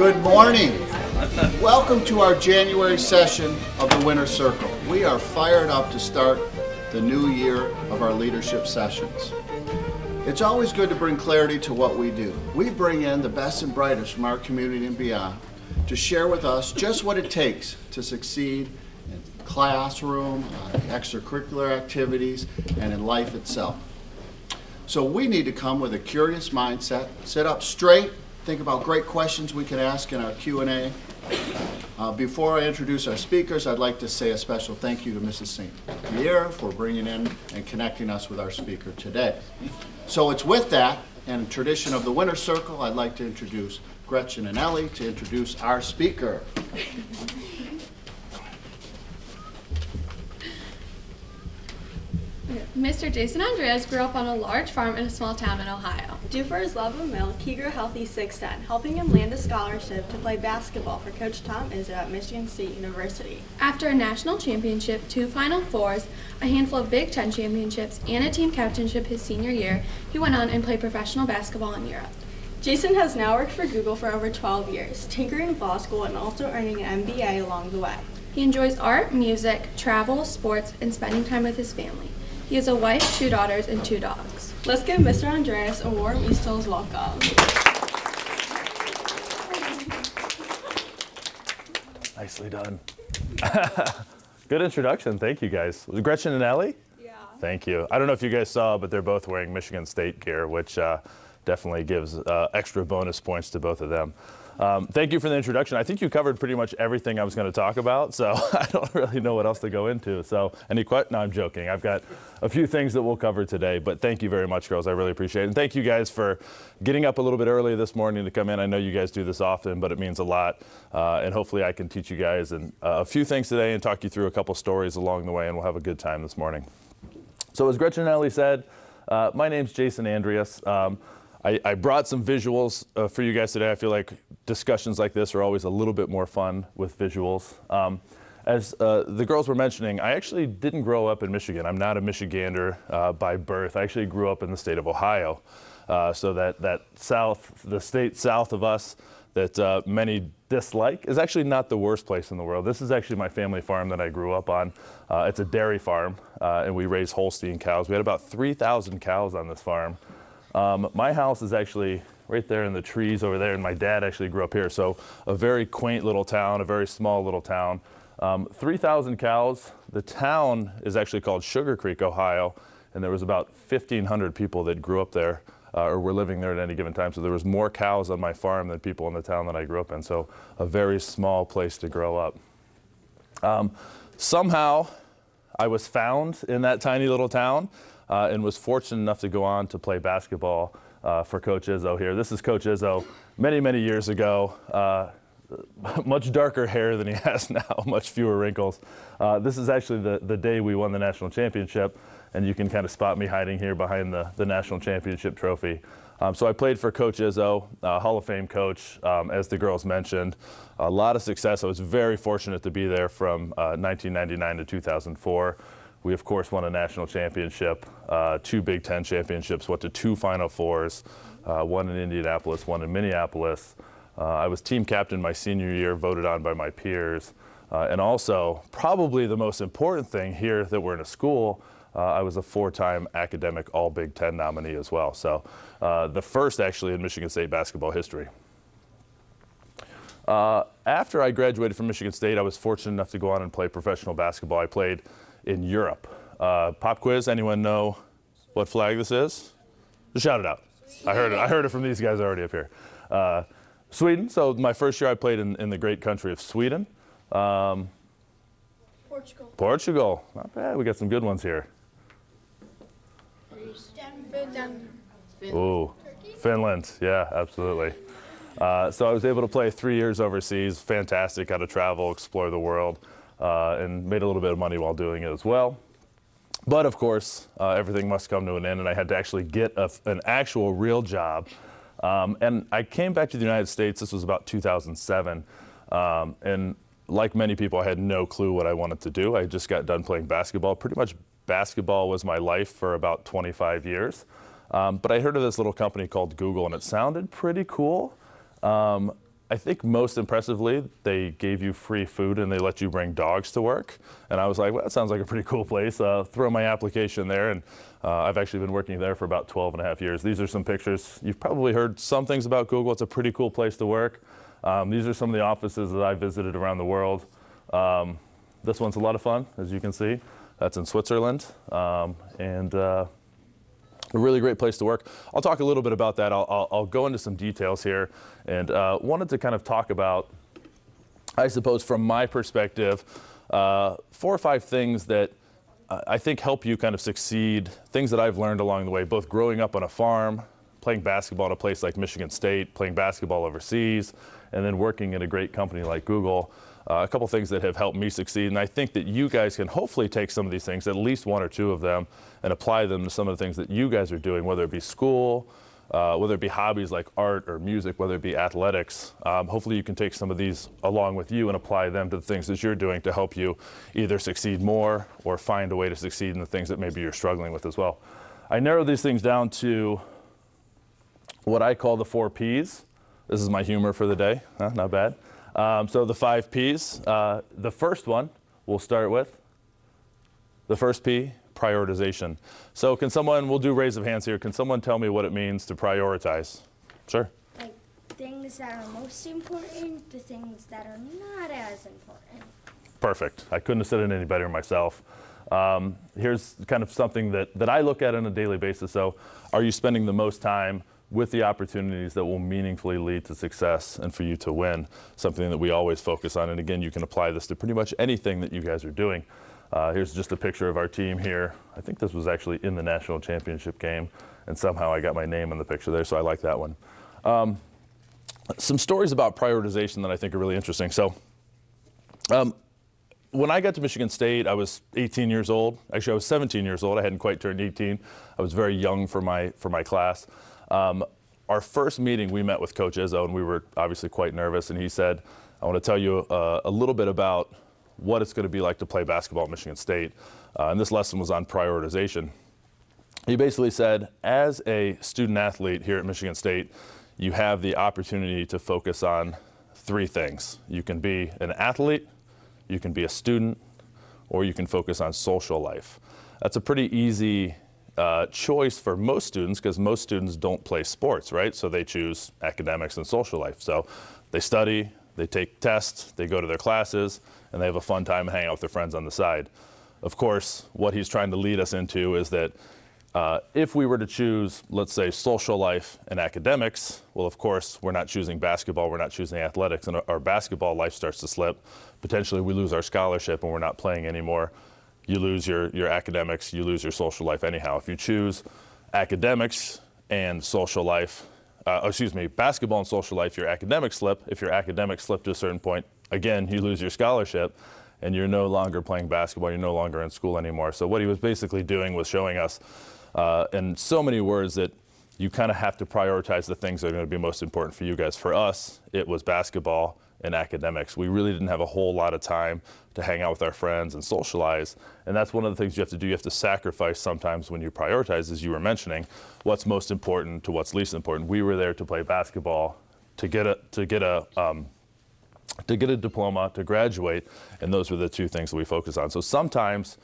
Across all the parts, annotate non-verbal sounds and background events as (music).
Good morning. Welcome to our January session of the Winners Circle. We are fired up to start the new year of our leadership sessions. It's always good to bring clarity to what we do. We bring in the best and brightest from our community and beyond to share with us just what it takes to succeed in classroom, uh, extracurricular activities, and in life itself. So we need to come with a curious mindset, sit up straight, think about great questions we can ask in our Q&A. Uh, before I introduce our speakers, I'd like to say a special thank you to Mrs. St. Pierre for bringing in and connecting us with our speaker today. So it's with that, and tradition of the Winners Circle, I'd like to introduce Gretchen and Ellie to introduce our speaker. Mr. Jason Andreas grew up on a large farm in a small town in Ohio. Due for his love of milk, he grew healthy 6'10", helping him land a scholarship to play basketball for Coach Tom Izzo at Michigan State University. After a national championship, two Final Fours, a handful of Big Ten championships, and a team captainship his senior year, he went on and played professional basketball in Europe. Jason has now worked for Google for over 12 years, tinkering with law school and also earning an MBA along the way. He enjoys art, music, travel, sports, and spending time with his family. He has a wife, two daughters, and two dogs. Let's give Mr. Andreas a warm East Hills welcome. Nicely done. (laughs) Good introduction. Thank you, guys. Gretchen and Ellie? Yeah. Thank you. I don't know if you guys saw, but they're both wearing Michigan State gear, which uh, definitely gives uh, extra bonus points to both of them. Um, thank you for the introduction. I think you covered pretty much everything I was going to talk about, so (laughs) I don't really know what else to go into. So, any questions? No, I'm joking. I've got a few things that we'll cover today, but thank you very much, girls. I really appreciate it. And thank you guys for getting up a little bit early this morning to come in. I know you guys do this often, but it means a lot. Uh, and hopefully, I can teach you guys and, uh, a few things today and talk you through a couple stories along the way, and we'll have a good time this morning. So, as Gretchen and Ellie said, uh, my name's Jason Andreas. Um, I, I, brought some visuals uh, for you guys today. I feel like discussions like this are always a little bit more fun with visuals. Um, as uh, the girls were mentioning, I actually didn't grow up in Michigan. I'm not a Michigander uh, by birth. I actually grew up in the state of Ohio. Uh, so that, that south, the state south of us that uh, many dislike is actually not the worst place in the world. This is actually my family farm that I grew up on. Uh, it's a dairy farm, and we raise Holstein cows. We had about 3,000 cows on this farm. Um, my house is actually right there in the trees over there, and my dad actually grew up here. So a very quaint little town, a very small little town. Um, 3,000 cows. The town is actually called Sugarcreek, Ohio, and there was about 1,500 people that grew up there uh, or were living there at any given time. So there was more cows on my farm than people in the town that I grew up in. So a very small place to grow up. Um, somehow, I was found in that tiny little town and was fortunate enough to go on to play basketball uh, for Coach Izzo here. This is Coach Izzo many, many years ago. Uh, (laughs) much darker hair than he (laughs) has now, much fewer wrinkles. Uh, this is actually the, the day we won the national championship, and you can kind of spot me hiding here behind the, the national championship trophy. Um, so I played for Coach Izzo, uh, Hall of Fame coach, um, as the girls mentioned. A lot of success. I was very fortunate to be there from 1999 uh, to 2004. We, of course, won a national championship, uh, two Big Ten championships, went to two Final Fours, uh, one in Indianapolis, one in Minneapolis. Uh, I was team captain my senior year, voted on by my peers. Uh, and also, probably the most important thing here that we're in a school, uh, I was a four-time academic All Big Ten nominee as well. So uh, the first actually in Michigan State basketball history. after I graduated from Michigan State, I was fortunate enough to go on and play professional basketball. I played in Europe. Uh, pop quiz, anyone know what flag this is? Just shout it out. I heard it. I heard it from these guys already up here. Uh, Sweden. So my first year I played in, in the great country of Sweden. Um, Portugal. Portugal. Not bad. We got some good ones here. Finland. Ooh, Finland. Yeah, absolutely. Uh, so I was able to play three years overseas. Fantastic. Got to travel, explore the world uh, and made a little bit of money while doing it as well. But of course, uh, everything must come to an end, and I had to actually get a, an actual real job. Um, and I came back to the United States. This was about 2007, um, and like many people, I had no clue what I wanted to do. I just got done playing basketball. Pretty much, basketball was my life for about 25 years. Um, but I heard of this little company called Google, and it sounded pretty cool. Um, I think most impressively, they gave you free food and they let you bring dogs to work. And I was like, well, that sounds like a pretty cool place. Uh, throw my application there. And uh, I've actually been working there for about 12 and a half years. These are some pictures. You've probably heard some things about Google. It's a pretty cool place to work. Um, these are some of the offices that I visited around the world. Um, this one's a lot of fun, as you can see. That's in Switzerland. Um, and uh, a really great place to work. I'll talk a little bit about that. I'll, I'll, I'll go into some details here and uh, wanted to kind of talk about, I suppose, from my perspective, uh, four or five things that I think help you kind of succeed, things that I've learned along the way, both growing up on a farm, playing basketball at a place like Michigan State, playing basketball overseas, and then working at a great company like Google a couple things that have helped me succeed. And I think that you guys can hopefully take some of these things, at least one or two of them, and apply them to some of the things that you guys are doing, whether it be school, uh, whether it be hobbies like art or music, whether it be athletics. Um, hopefully, you can take some of these along with you and apply them to the things that you're doing to help you either succeed more or find a way to succeed in the things that maybe you're struggling with as well. I narrow these things down to what I call the four P's. This is my humor for the day, huh? not bad. Um, so the five P's. Uh, the first one we'll start with. The first P, prioritization. So can someone, we'll do raise of hands here, can someone tell me what it means to prioritize? Sure. Like things that are most important to things that are not as important. Perfect. I couldn't have said it any better myself. Um, here's kind of something that, that I look at on a daily basis. So are you spending the most time with the opportunities that will meaningfully lead to success and for you to win, something that we always focus on. And again, you can apply this to pretty much anything that you guys are doing. Uh, here's just a picture of our team here. I think this was actually in the national championship game, and somehow I got my name in the picture there, so I like that one. Um, some stories about prioritization that I think are really interesting. So, um, when I got to Michigan State, I was 18 years old. Actually, I was 17 years old. I hadn't quite turned 18. I was very young for my for my class. Um, our first meeting, we met with Coach Izzo, and we were obviously quite nervous. And he said, I want to tell you uh, a little bit about what it's going to be like to play basketball at Michigan State. Uh, and this lesson was on prioritization. He basically said, as a student athlete here at Michigan State, you have the opportunity to focus on three things. You can be an athlete, you can be a student, or you can focus on social life. That's a pretty easy uh, choice for most students because most students don't play sports, right? So they choose academics and social life. So they study, they take tests, they go to their classes, and they have a fun time and hang out with their friends on the side. Of course, what he's trying to lead us into is that uh, if we were to choose, let's say, social life and academics, well, of course, we're not choosing basketball, we're not choosing athletics, and our basketball life starts to slip. Potentially, we lose our scholarship and we're not playing anymore you lose your, your academics, you lose your social life anyhow. If you choose academics and social life, uh, excuse me, basketball and social life, your academics slip. If your academics slip to a certain point, again, you lose your scholarship and you're no longer playing basketball, you're no longer in school anymore. So what he was basically doing was showing us uh, in so many words that you kind of have to prioritize the things that are going to be most important for you guys. For us, it was basketball in academics. We really didn't have a whole lot of time to hang out with our friends and socialize. And that's one of the things you have to do. You have to sacrifice sometimes when you prioritize, as you were mentioning, what's most important to what's least important. We were there to play basketball, to get a to get a um, to get a diploma, to graduate, and those were the two things that we focus on. So sometimes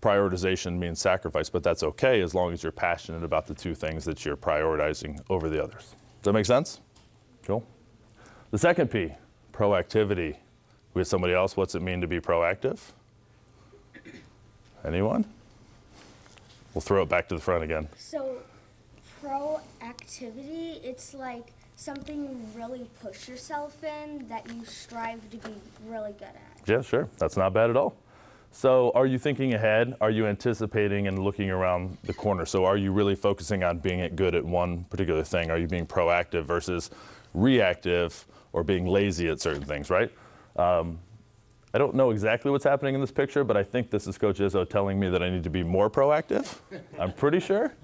prioritization means sacrifice, but that's okay as long as you're passionate about the two things that you're prioritizing over the others. Does that make sense? Cool. The second P, proactivity. With somebody else, what's it mean to be proactive? Anyone? We'll throw it back to the front again. So, proactivity, it's like something you really push yourself in that you strive to be really good at. Yeah, sure. That's not bad at all. So, are you thinking ahead? Are you anticipating and looking around the corner? So, are you really focusing on being good at one particular thing? Are you being proactive versus reactive or being lazy at certain things, right? Um, I don't know exactly what's happening in this picture, but I think this is Coach Izzo telling me that I need to be more proactive. I'm pretty sure.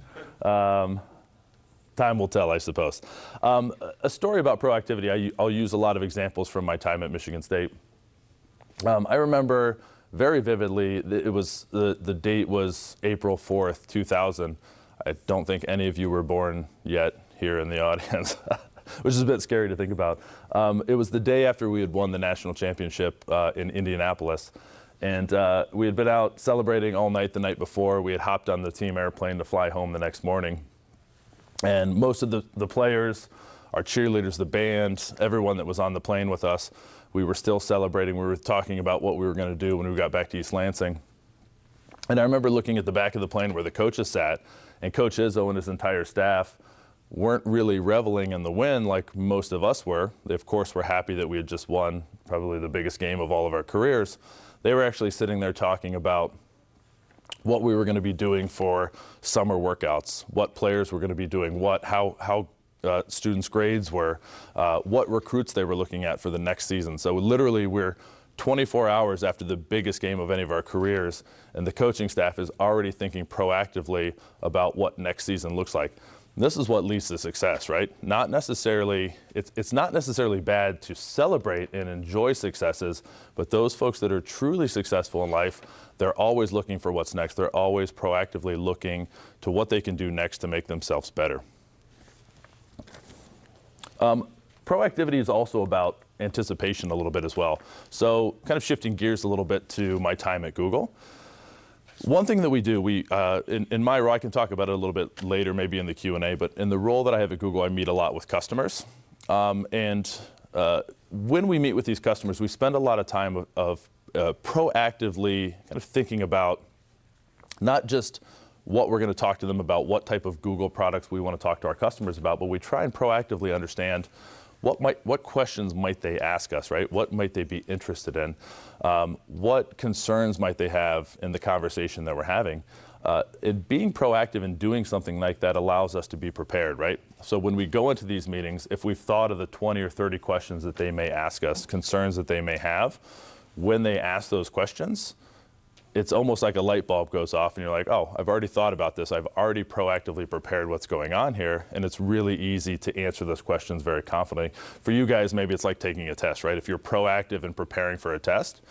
Um, time will tell, I suppose. Um, a story about proactivity, I, will use a lot of examples from my time at Michigan State. Um, I remember very vividly, it was the, the date was April 4th, 2000. I don't think any of you were born yet here in the (laughs) audience. (laughs) which is a bit scary to think about. Um, it was the day after we had won the national championship uh, in Indianapolis. And uh, we had been out celebrating all night the night before. We had hopped on the team airplane to fly home the next morning. And most of the, the players, our cheerleaders, the band, everyone that was on the plane with us, we were still celebrating. We were talking about what we were going to do when we got back to East Lansing. And I remember looking at the back of the plane where the coaches sat, and Coach Izzo and his entire staff weren't really reveling in the win like most of us were. They, of course, were happy that we had just won probably the biggest game of all of our careers. They were actually sitting there talking about what we were going to be doing for summer workouts, what players were going to be doing what, how, how uh, students' grades were, uh, what recruits they were looking at for the next season. So literally, we're 24 hours after the biggest game of any of our careers, and the coaching staff is already thinking proactively about what next season looks like. This is what leads to success, right? Not necessarily, it's, it's not necessarily bad to celebrate and enjoy successes, but those folks that are truly successful in life, they're always looking for what's next. They're always proactively looking to what they can do next to make themselves better. Um, proactivity is also about anticipation a little bit as well. So kind of shifting gears a little bit to my time at Google. One thing that we do, we uh, in, in, my role, I can talk about it a little bit later, maybe in the Q and A. But in the role that I have at Google, I meet a lot with customers, um, and uh, when we meet with these customers, we spend a lot of time of, of uh, proactively kind of thinking about not just what we're going to talk to them about, what type of Google products we want to talk to our customers about, but we try and proactively understand what might what questions might they ask us, right? What might they be interested in? Um, what concerns might they have in the conversation that we're having? Uh, and being proactive in doing something like that allows us to be prepared, right? So when we go into these meetings, if we've thought of the 20 or 30 questions that they may ask us, concerns that they may have, when they ask those questions, it's almost like a light bulb goes off and you're like, oh, I've already thought about this. I've already proactively prepared what's going on here. And it's really easy to answer those questions very confidently. For you guys, maybe it's like taking a test, right? If you're proactive in preparing for a test,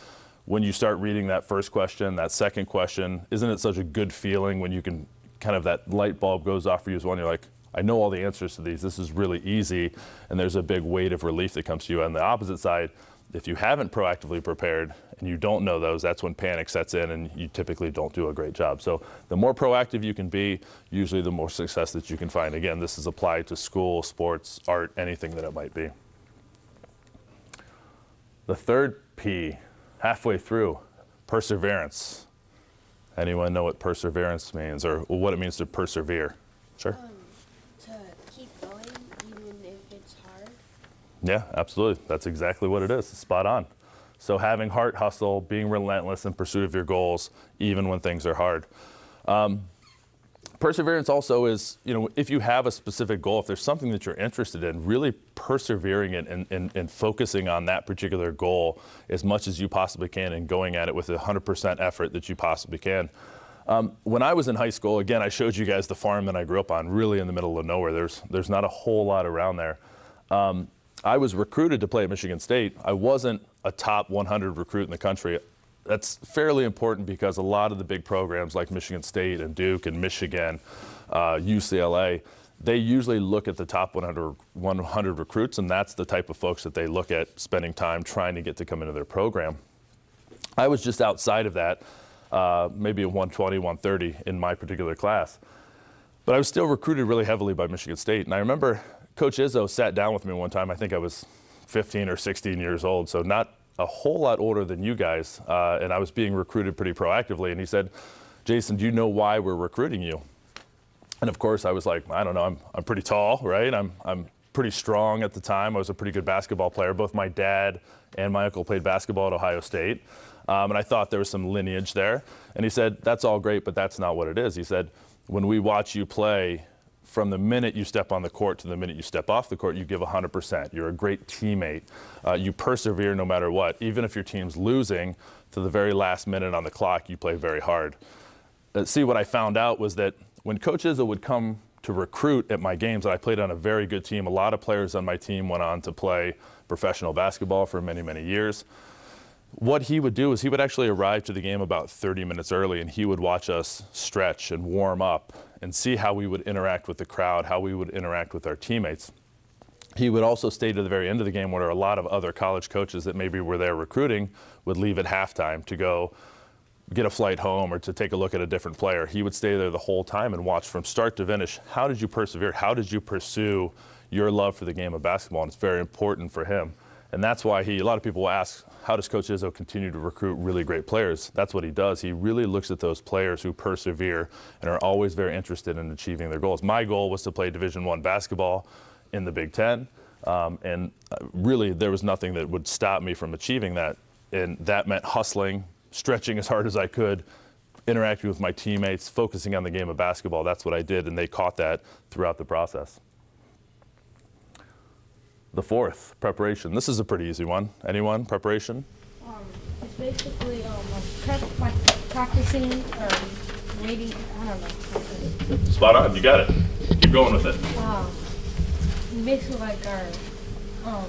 when you start reading that first question, that second question, isn't it such a good feeling when you can kind of that light bulb goes off for you as well? And you're like, I know all the answers to these. This is really easy. And there's a big weight of relief that comes to you. On the opposite side, if you haven't proactively prepared and you don't know those, that's when panic sets in and you typically don't do a great job. So the more proactive you can be, usually the more success that you can find. Again, this is applied to school, sports, art, anything that it might be. The third P, halfway through, perseverance. Anyone know what perseverance means or what it means to persevere? Sure. Um, to keep going even if it's hard. Yeah, absolutely. That's exactly what it is. Spot on. So having heart hustle, being relentless in pursuit of your goals, even when things are hard. Um, perseverance also is, you know, if you have a specific goal, if there's something that you're interested in, really persevering it and, and, and focusing on that particular goal as much as you possibly can and going at it with 100% effort that you possibly can. Um, when I was in high school, again, I showed you guys the farm that I grew up on, really in the middle of nowhere. There's, there's not a whole lot around there. Um, I was recruited to play at Michigan State. I wasn't a top 100 recruit in the country. That's fairly important because a lot of the big programs like Michigan State and Duke and Michigan, uh, UCLA, they usually look at the top 100, 100 recruits, and that's the type of folks that they look at spending time trying to get to come into their program. I was just outside of that, uh, maybe a 120, 130 in my particular class. But I was still recruited really heavily by Michigan State. And I remember Coach Izzo sat down with me one time. I think I was 15 or 16 years old, so not a whole lot older than you guys. Uh, and I was being recruited pretty proactively. And he said, Jason, do you know why we're recruiting you? And of course, I was like, I don't know. I'm, I'm pretty tall, right? I'm, I'm pretty strong at the time. I was a pretty good basketball player. Both my dad and my uncle played basketball at Ohio State. Um, and I thought there was some lineage there. And he said, That's all great, but that's not what it is. He said, When we watch you play, from the minute you step on the court to the minute you step off the court, you give 100%. You're a great teammate. Uh, you persevere no matter what. Even if your team's losing to the very last minute on the clock, you play very hard. Uh, see, what I found out was that when Coach Izzo would come to recruit at my games, and I played on a very good team, a lot of players on my team went on to play professional basketball for many, many years what he would do is he would actually arrive to the game about 30 minutes early and he would watch us stretch and warm up and see how we would interact with the crowd, how we would interact with our teammates. he would also stay to the very end of the game where a lot of other college coaches that maybe were there recruiting would leave at halftime to go get a flight home or to take a look at a different player. He would stay there the whole time and watch from start to finish. How did you persevere? How did you pursue your love for the game of basketball? And it's very important for him. And that's why he, a lot of people ask, how does Coach Izzo continue to recruit really great players? That's what he does. He really looks at those players who persevere and are always very interested in achieving their goals. My goal was to play Division One basketball in the Big Ten. Um, and uh, really, there was nothing that would stop me from achieving that. And that meant hustling, stretching as hard as I could, interacting with my teammates, focusing on the game of basketball. That's what I did, and they caught that throughout the process. The fourth, preparation. This is a pretty easy one. Anyone? Preparation? Um, it's basically um, like, prep, like practicing or waiting. I don't know. Spot on. You got it. Keep going with it. Um, basically like our um,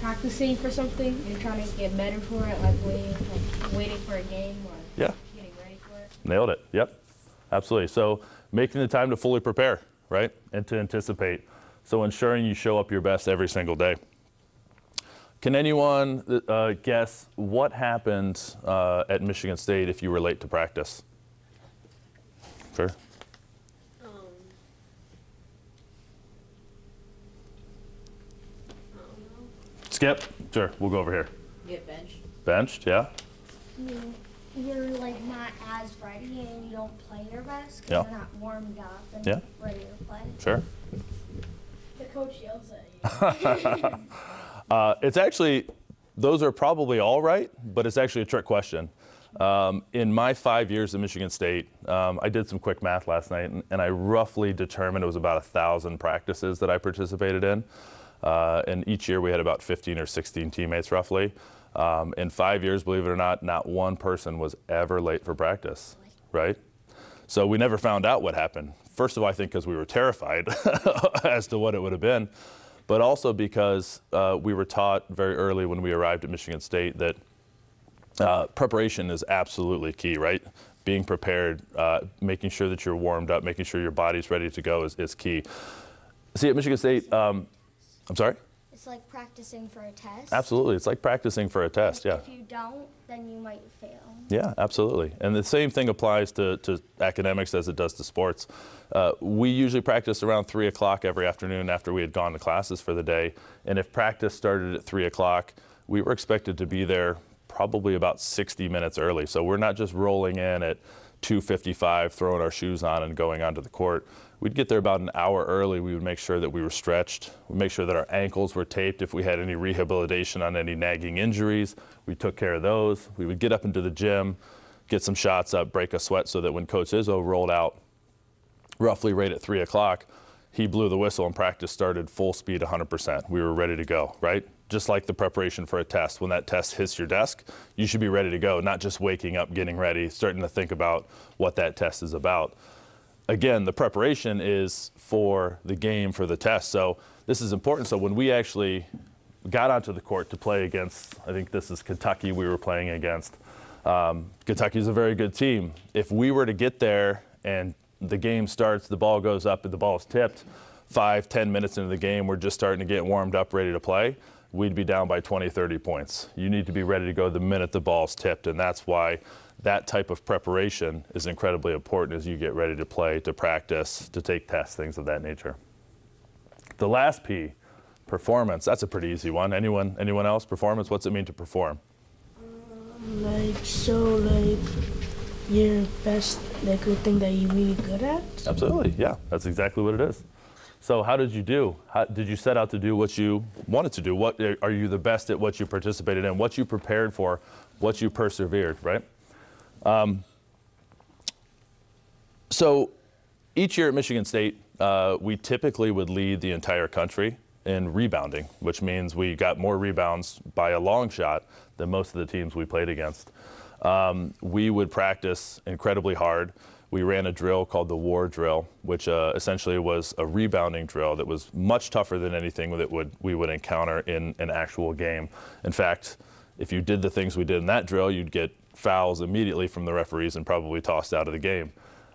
practicing for something and trying to get better for it, like waiting, like waiting for a game or Yeah. getting ready for it. Nailed it. Yep. Absolutely. So making the time to fully prepare, right? And to anticipate. So ensuring you show up your best every single day. Can anyone uh, guess what happened uh, at Michigan State if you were late to practice? Sure. Um, I don't know. Skip. Sure. We'll go over here. Get benched. Benched. Yeah. You, you're like not as ready and you don't play your best because Yeah. you're not warmed up and Yeah. ready to play. Sure. Coach yells at you. (laughs) Uh, it's actually, those are probably all right, but it's actually a trick question. Um, in my five years at Michigan State, um, I did some quick math last night, and, and I roughly determined it was about a thousand practices that I participated in. Uh, and each year we had about 15 or 16 teammates, roughly. Um, in five years, believe it or not, not one person was ever late for practice, right? So we never found out what happened. First of all, I think because we were terrified (laughs) as to what it would have been, but also because uh, we were taught very early when we arrived at Michigan State that uh, preparation is absolutely key, right? Being prepared, uh, making sure that you're warmed up, making sure your body's ready to go is, is key. See, at Michigan State, um, I'm sorry? It's like practicing for a test. Absolutely. It's like practicing for a test, yeah. If you don't, then you might fail. Yeah, absolutely. And the same thing applies to, to academics as it does to sports. Uh, we usually practice around 3 o'clock every afternoon after we had gone to classes for the day. And if practice started at 3 o'clock, we were expected to be there probably about 60 minutes early. So we're not just rolling in at 2.55, throwing our shoes on and going onto the court. We'd get there about an hour early. We would make sure that we were stretched. We'd make sure that our ankles were taped if we had any rehabilitation on any nagging injuries. We took care of those. We would get up into the gym, get some shots up, break a sweat so that when Coach Izzo rolled out roughly right at 3 o'clock, he blew the whistle and practice started full speed 100%. We were ready to go, right? Just like the preparation for a test. When that test hits your desk, you should be ready to go, not just waking up, getting ready, starting to think about what that test is about. Again, the preparation is for the game, for the test. So this is important. So when we actually got onto the court to play against, I think this is Kentucky we were playing against. Um, is a very good team. If we were to get there and the game starts, the ball goes up, and the ball is tipped, five, ten minutes into the game, we're just starting to get warmed up, ready to play, we'd be down by 20, 30 points. You need to be ready to go the minute the ball's tipped, and that's why that type of preparation is incredibly important as you get ready to play, to practice, to take tests, things of that nature. The last P, performance. That's a pretty easy one. Anyone? Anyone else? Performance. What's it mean to perform? like show like your best like good thing that you're really good at. Absolutely. Yeah, that's exactly what it is. So, how did you do? How, did you set out to do what you wanted to do? What are you the best at? What you participated in? What you prepared for? What you persevered? Right. Um, so, each year at Michigan State, uh, we typically would lead the entire country in rebounding, which means we got more rebounds by a long shot than most of the teams we played against. Um, we would practice incredibly hard. We ran a drill called the war drill, which uh, essentially was a rebounding drill that was much tougher than anything that would we would encounter in an actual game. In fact, if you did the things we did in that drill, you'd get fouls immediately from the referees and probably tossed out of the game.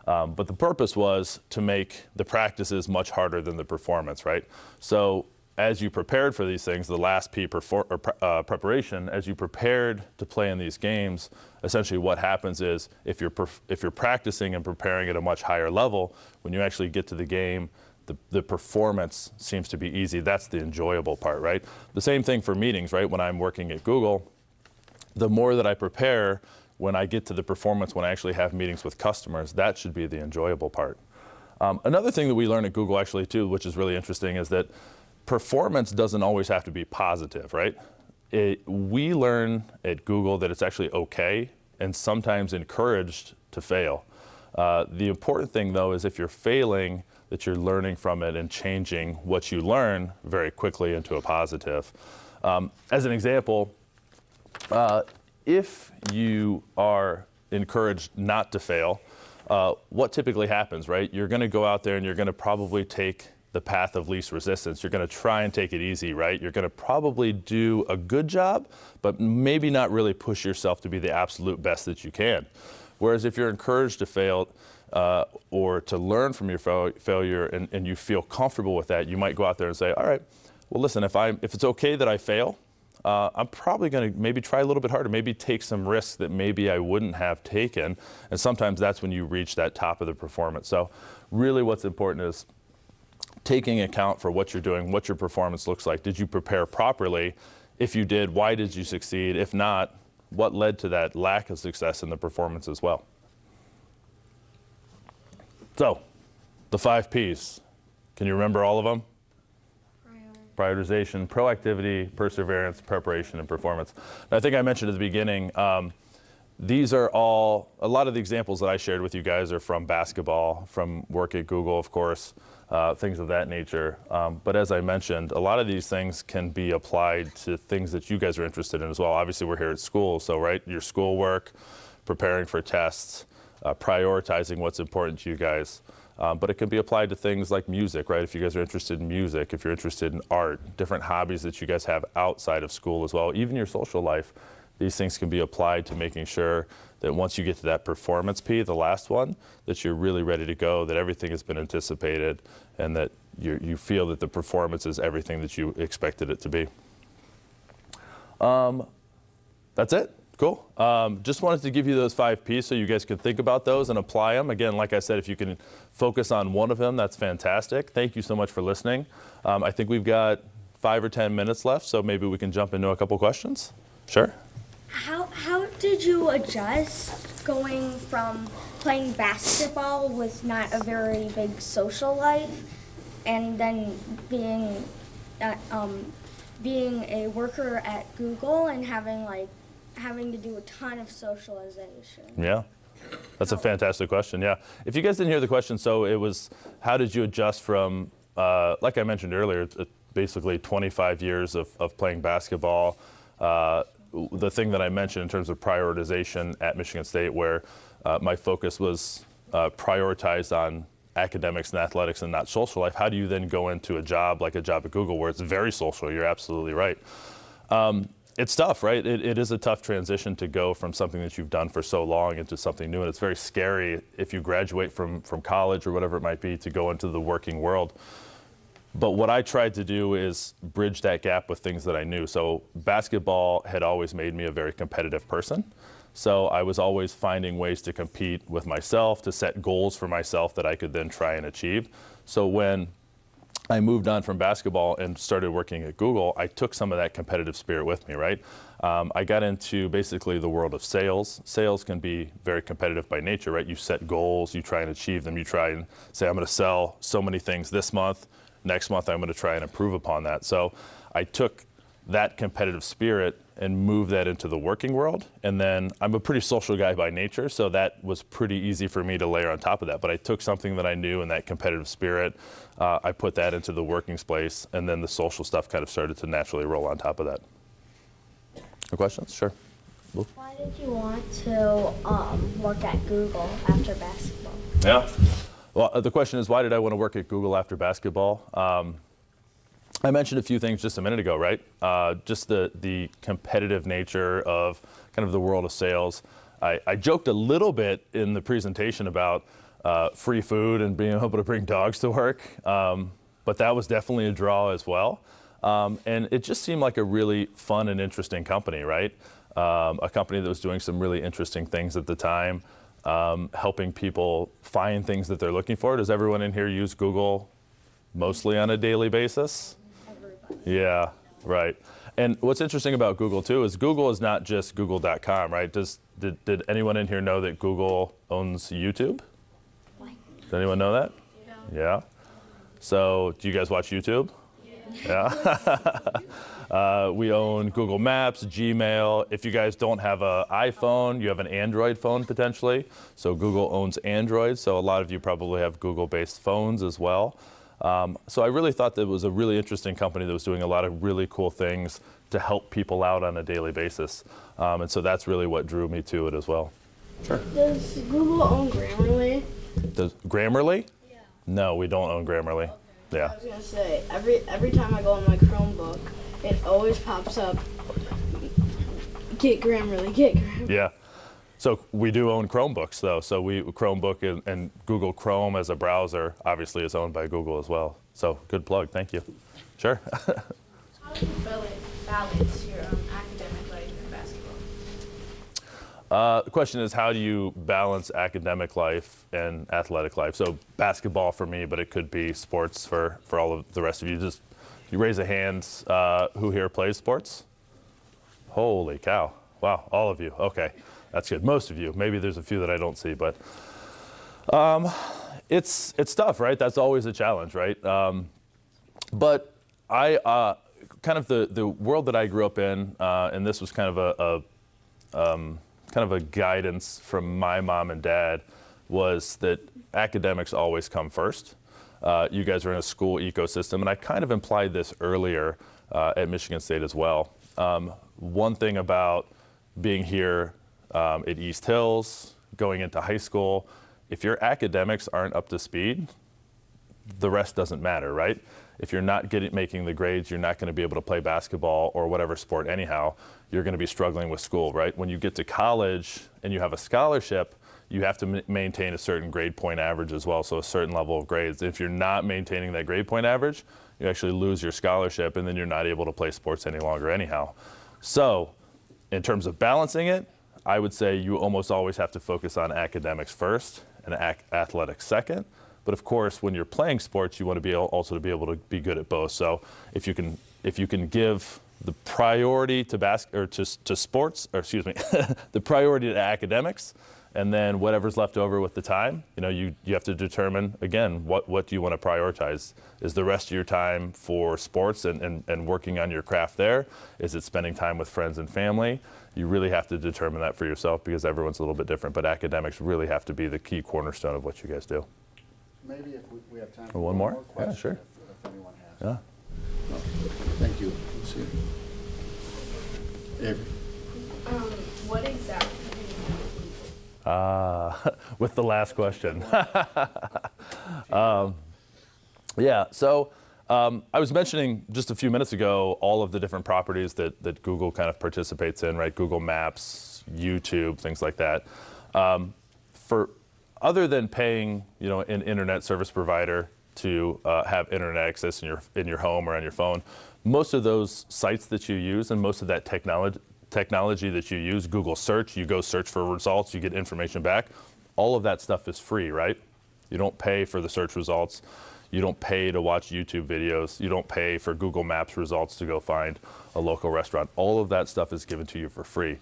Um, but the purpose was to make the practices much harder than the performance, right? So as you prepared for these things, the last P uh, preparation, as you prepared to play in these games, essentially what happens is if you're if you're practicing and preparing at a much higher level, when you actually get to the game, the, the performance seems to be easy. That's the enjoyable part, right? The same thing for meetings, right? When I'm working at Google, the more that I prepare, when I get to the performance, when I actually have meetings with customers, that should be the enjoyable part. Um, another thing that we learn at Google actually too, which is really interesting, is that performance doesn't always have to be positive, right? It, we learn at Google that it's actually okay and sometimes encouraged to fail. Uh, the important thing though is if you're failing, that you're learning from it and changing what you learn very quickly into a positive. Um, as an example, uh, if you are encouraged not to fail, uh, what typically happens, right? You're going to go out there and you're going to probably take the path of least resistance. You're going to try and take it easy, right? You're going to probably do a good job, but maybe not really push yourself to be the absolute best that you can. Whereas if you're encouraged to fail uh, or to learn from your fail- failure and, and you feel comfortable with that, you might go out there and say, all right, well, listen, if, I, if it's okay that I fail, uh, I'm probably going to maybe try a little bit harder, maybe take some risks that maybe I wouldn't have taken. And sometimes that's when you reach that top of the performance. So, really, what's important is taking account for what you're doing, what your performance looks like. Did you prepare properly? If you did, why did you succeed? If not, what led to that lack of success in the performance as well? So, the five P's. Can you remember all of them? Prioritization, proactivity, perseverance, preparation, and performance. And I think I mentioned at the beginning, um, these are all, a lot of the examples that I shared with you guys are from basketball, from work at Google, of course, uh, things of that nature. Um, but as I mentioned, a lot of these things can be applied to things that you guys are interested in as well. Obviously, we're here at school, so, right, your schoolwork, preparing for tests, uh, prioritizing what's important to you guys. Um, but it can be applied to things like music, right? If you guys are interested in music, if you're interested in art, different hobbies that you guys have outside of school as well, even your social life, these things can be applied to making sure that once you get to that performance P, the last one, that you're really ready to go, that everything has been anticipated, and that you you feel that the performance is everything that you expected it to be. Um, that's it. Cool. Um, just wanted to give you those five P's so you guys can think about those and apply them. Again, like I said, if you can focus on one of them, that's fantastic. Thank you so much for listening. Um, I think we've got five or 10 minutes left, so maybe we can jump into a couple questions. Sure. How how did you adjust going from playing basketball with not a very big social life, and then being, uh, um, being a worker at Google and having like having to do a ton of socialization? Yeah. That's a fantastic question. Yeah. If you guys didn't hear the question, so it was how did you adjust from, uh, like I mentioned earlier, uh, basically 25 years of, of playing basketball. Uh, the thing that I mentioned in terms of prioritization at Michigan State, where uh, my focus was uh, prioritized on academics and athletics and not social life, how do you then go into a job like a job at Google where it's very social? You're absolutely right. Um, it's tough, right? It, it is a tough transition to go from something that you've done for so long into something new. And it's very scary if you graduate from, from college or whatever it might be to go into the working world. But what I tried to do is bridge that gap with things that I knew. So basketball had always made me a very competitive person. So I was always finding ways to compete with myself, to set goals for myself that I could then try and achieve. So when I moved on from basketball and started working at Google, I took some of that competitive spirit with me, right? Um, I got into basically the world of sales. Sales can be very competitive by nature, right? You set goals, you try and achieve them, you try and say, I'm going to sell so many things this month. Next month, I'm going to try and improve upon that. So I took that competitive spirit and move that into the working world. And then I'm a pretty social guy by nature, so that was pretty easy for me to layer on top of that. But I took something that I knew in that competitive spirit, uh, I put that into the working space, and then the social stuff kind of started to naturally roll on top of that. No questions? Sure. Why did you want to um, work at Google after basketball? Yeah. Well, uh, the question is, why did I want to work at Google after basketball? Um, I mentioned a few things just a minute ago, right? Uh, just the, the competitive nature of kind of the world of sales. I, I, joked a little bit in the presentation about uh, free food and being (laughs) able to bring dogs to work. Um, but that was definitely a draw as well. Um, and it just seemed like a really fun and interesting company, right? Um, a company that was doing some really interesting things at the time, um, helping people find things that they're looking for. Does everyone in here use Google mostly on a daily basis? Yeah, right. And what's interesting about Google too is Google is not just google.com, right? Does did, did anyone in here know that Google owns YouTube? Does anyone know that? Yeah. Yeah. So, do you guys watch YouTube? Yeah. (laughs) uh, we own Google Maps, Gmail. If you guys don't have an iPhone, you have an Android phone potentially. So Google owns Android. So a lot of you probably have Google-based phones as well. Um, so I really thought that it was a really interesting company that was doing a lot of really cool things to help people out on a daily basis. Um, and so that's really what drew me to it as well. Sure. Does Google own Grammarly? Does Grammarly? Yeah. No, we don't own Grammarly. Yeah. I was gonna say every every time I go on my Chromebook, it always pops up. Get Grammarly, get Grammarly. Yeah. So we do own Chromebooks though. So we Chromebook and, and, Google Chrome as a browser obviously is owned by Google as well. So good plug. Thank you. Sure. (laughs) How do you balance your um, academic life and basketball? Uh, the question is, how do you balance academic life and athletic life? So basketball for me, but it could be sports for, for all of the rest of you. Just you raise a hand. Uh, who here plays sports? Holy cow! Wow, all of you. Okay. That's good. Most of you. Maybe there's a few that I don't see, but um, it's it's tough, right? That's always a challenge, right? Um, but I uh, kind of the the world that I grew up in, uh, and this was kind of a, a um, kind of a guidance from my mom and dad, was that academics always come first. Uh, you guys are in a school ecosystem, and I kind of implied this earlier uh, at Michigan State as well. Um, one thing about being here um, at East Hills, going into high school, if your academics aren't up to speed, the rest doesn't matter, right? If you're not getting making the grades, you're not going to be able to play basketball or whatever sport anyhow. You're going to be struggling with school, right? When you get to college and you have a scholarship, you have to maintain a certain grade point average as well, so a certain level of grades. If you're not maintaining that grade point average, you actually lose your scholarship and then you're not able to play sports any longer anyhow. So, in terms of balancing it, I would say you almost always have to focus on academics first and ac athletics second. But of course, when you're playing sports, you want to be also to be able to be good at both. So if you can, if you can give the priority to bas- or to, to sports, or excuse me, (laughs) the priority to academics, and then whatever's left over with the time, you know, you, you have to determine again what, what do you want to prioritize? Is the rest of your time for sports and, and, and working on your craft there? Is it spending time with friends and family? You really have to determine that for yourself because everyone's a little bit different. But academics really have to be the key cornerstone of what you guys do. Maybe if we, we have time for one, one more, more yeah, sure. If, if, anyone has. Yeah. No. Thank you. Let's see. Avery. Um, what exactly? Uh, (laughs) with the last question. (laughs) um, yeah, so um, I was mentioning just a few minutes ago all of the different properties that, that Google kind of participates in, right? Google Maps, YouTube, things like that. Um, for other than paying, you know, an internet service provider to uh, have internet access in your in your home or on your phone, most of those sites that you use and most of that technology technology that you use, Google search, you go search for results, you get information back. All of that stuff is free, right? You don't pay for the search results. You don't pay to watch YouTube videos. You don't pay for Google Maps results to go find a local restaurant. All of that stuff is given to you for free.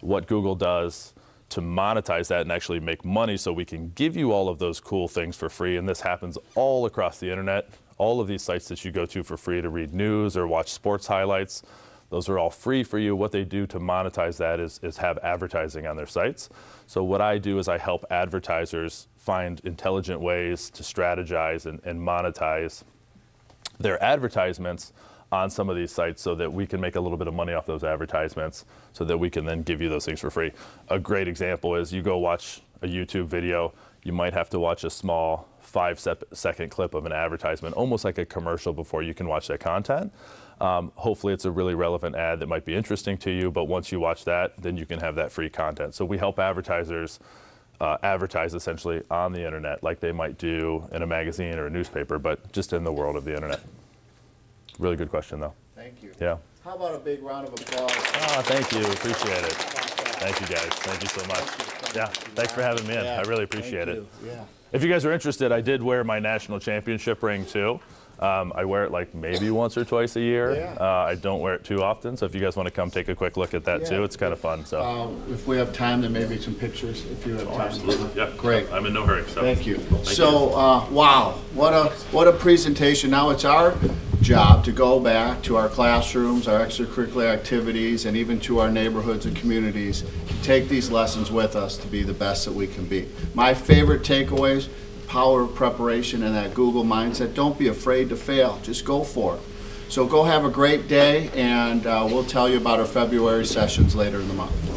What Google does to monetize that and actually make money so we can give you all of those cool things for free, and this happens all across the internet, all of these sites that you go to for free to read news or watch sports highlights, those are all free for you. What they do to monetize that is, is have advertising on their sites. So what I do is I help advertisers find intelligent ways to strategize and, and monetize their advertisements on some of these sites so that we can make a little bit of money off those advertisements so that we can then give you those things for free. A great example is you go watch a YouTube video, you might have to watch a small five second clip of an advertisement, almost like a commercial before you can watch that content. Um, hopefully it's a really relevant ad that might be interesting to you, but once you watch that, then you can have that free content. So we help advertisers uh, advertise essentially on the internet like they might do in a magazine or a newspaper, but just in the world of the internet. Really good question, though. Thank you. Yeah. How about a big round of applause? Ah, thank you. Appreciate it. Thank you, guys. Thank you so much. Yeah, thanks for having me in. I really appreciate Thank it. Yeah. If you guys are interested, I did wear my national championship ring too. Um, I wear it like maybe once or twice a year. Yeah. Uh, I don't wear it too often, so if you guys want to come take a quick look at that Yeah. too, it's kind of fun. So. Uh, If we have time, then maybe some pictures, if you have time. Absolutely. Yeah. Great. I'm in no hurry. So. Thank you. So, uh, wow, what a, what a presentation. Now it's our job to go back to our classrooms, our extracurricular activities, and even to our neighborhoods and communities, to take these lessons with us to be the best that we can be. My favorite takeaways, power of preparation and that Google mindset. Don't be afraid to fail, just go for it. So go have a great day, and uh, we'll tell you about our February sessions later in the month.